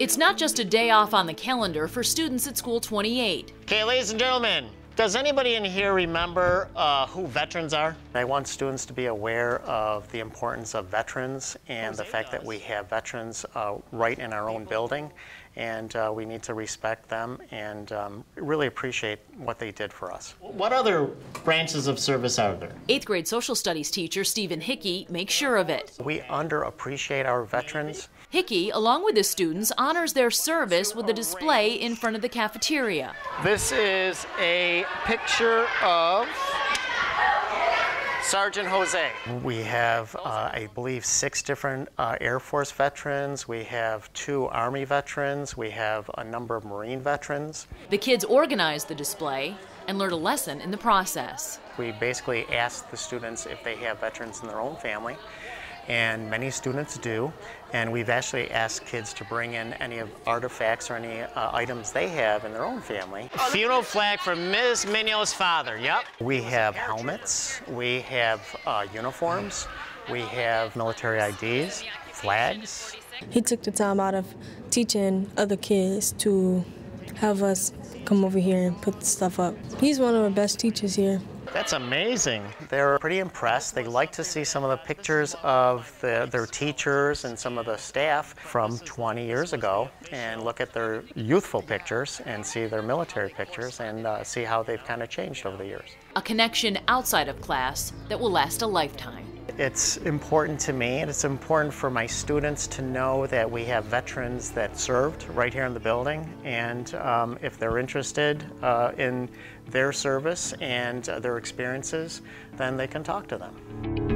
It's not just a day off on the calendar for students at School 28. Okay, ladies and gentlemen, does anybody in here remember uh, who veterans are? I want students to be aware of the importance of veterans and the fact that we have veterans uh, right in our own building and uh, we need to respect them and um, really appreciate what they did for us. What other branches of service are there? Eighth grade social studies teacher Steven Hickey makes sure of it. We underappreciate our veterans. Hickey, along with his students, honors their service with a display in front of the cafeteria. This is a picture of Sergeant Jose. We have, uh, I believe, six different uh, Air Force veterans. We have two Army veterans. We have a number of Marine veterans. The kids organized the display and learned a lesson in the process. We basically asked the students if they have veterans in their own family and many students do. And we've actually asked kids to bring in any of artifacts or any uh, items they have in their own family. Funeral flag for Ms. Mignot's father, yep. We have helmets, we have uh, uniforms, we have military IDs, flags. He took the time out of teaching other kids to have us come over here and put stuff up. He's one of our best teachers here. That's amazing. They're pretty impressed. They like to see some of the pictures of the, their teachers and some of the staff from 20 years ago and look at their youthful pictures and see their military pictures and uh, see how they've kind of changed over the years. A connection outside of class that will last a lifetime. It's important to me and it's important for my students to know that we have veterans that served right here in the building and um, if they're interested uh, in their service and their experiences, then they can talk to them.